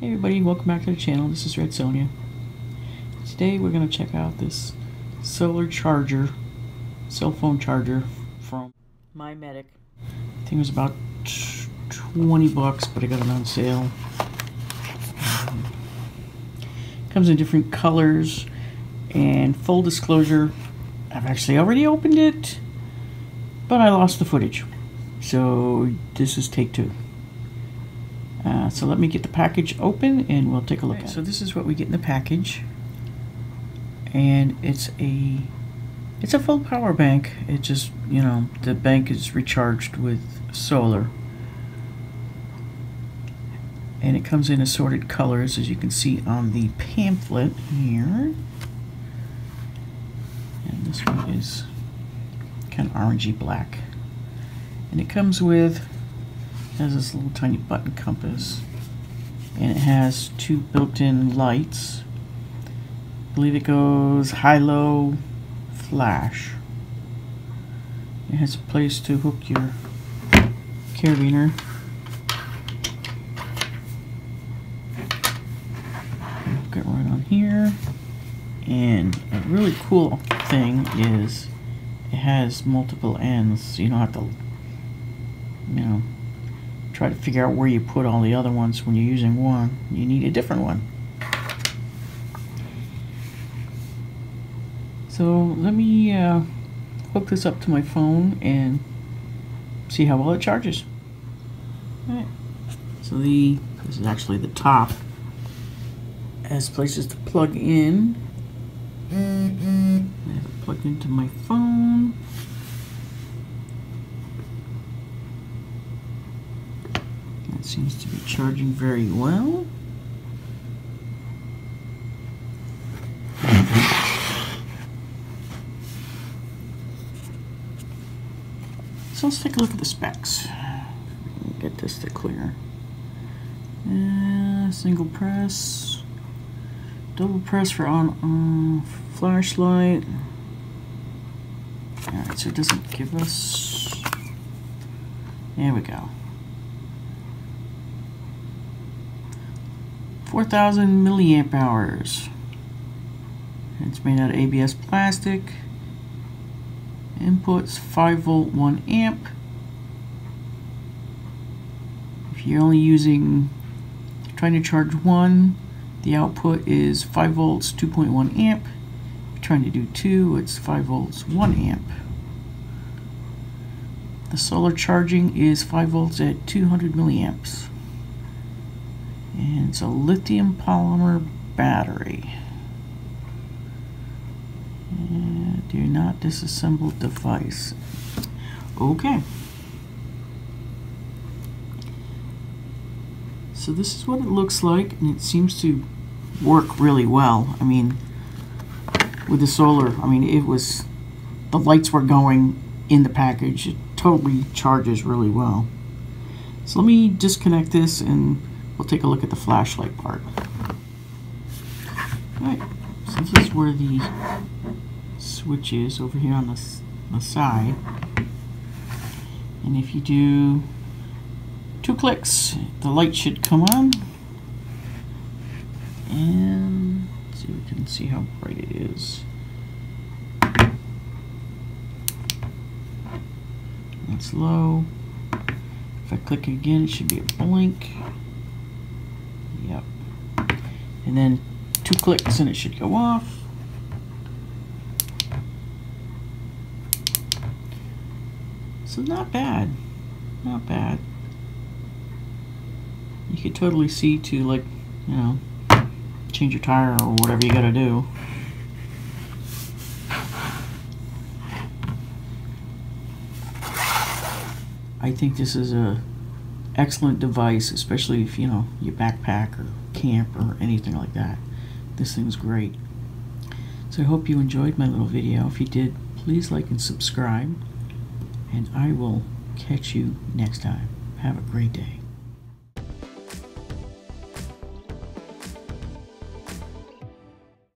Hey everybody, welcome back to the channel. This is Redsonia. Today we're going to check out this solar charger, cell phone charger from MyMedic. I think it was about 20 bucks, but I got it on sale. Um, comes in different colors and full disclosure, I've actually already opened it, but I lost the footage. So this is take two. Uh, so let me get the package open and we'll take a look right, at so it. So this is what we get in the package. And it's a it's a full power bank. It just, you know, the bank is recharged with solar. And it comes in assorted colors as you can see on the pamphlet here. And this one is kind of orangey black. And it comes with has this little tiny button compass. And it has two built-in lights. I believe it goes high-low flash. It has a place to hook your carabiner. Get right on here. And a really cool thing is it has multiple ends so you don't have to you know try to figure out where you put all the other ones when you're using one. You need a different one. So let me uh, hook this up to my phone and see how well it charges. So the, this is actually the top, has places to plug in. I have it plugged into my phone. It seems to be charging very well. So let's take a look at the specs. Get this to clear. Uh, single press, double press for on uh, flashlight. Alright, so it doesn't give us. There we go. 4,000 milliamp hours. It's made out of ABS plastic. Inputs 5 volt 1 amp. If you're only using, trying to charge one, the output is 5 volts 2.1 amp. If you're trying to do two, it's 5 volts 1 amp. The solar charging is 5 volts at 200 milliamps. And it's a lithium polymer battery. And do not disassemble device. Okay. So this is what it looks like, and it seems to work really well. I mean, with the solar, I mean, it was, the lights were going in the package. It totally charges really well. So let me disconnect this and we'll take a look at the flashlight part. Alright, so this is where the switch is over here on the, the side. And if you do two clicks, the light should come on. And see if we can see how bright it is. That's low. If I click again, it should be a blink. And then two clicks and it should go off. So not bad. Not bad. You could totally see to like, you know, change your tire or whatever you gotta do. I think this is a excellent device, especially if you know you backpack or camp or anything like that. This thing's great. So I hope you enjoyed my little video. If you did, please like and subscribe. And I will catch you next time. Have a great day.